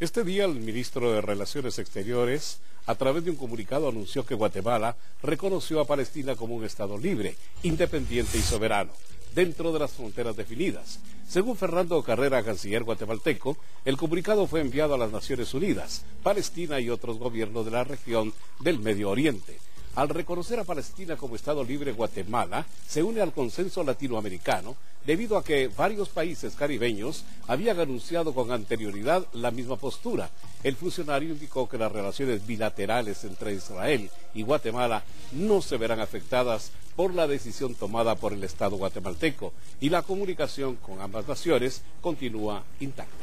Este día el ministro de Relaciones Exteriores, a través de un comunicado, anunció que Guatemala reconoció a Palestina como un Estado libre, independiente y soberano, dentro de las fronteras definidas. Según Fernando Carrera, canciller guatemalteco, el comunicado fue enviado a las Naciones Unidas, Palestina y otros gobiernos de la región del Medio Oriente. Al reconocer a Palestina como Estado libre, Guatemala se une al consenso latinoamericano debido a que varios países caribeños habían anunciado con anterioridad la misma postura. El funcionario indicó que las relaciones bilaterales entre Israel y Guatemala no se verán afectadas por la decisión tomada por el Estado guatemalteco y la comunicación con ambas naciones continúa intacta.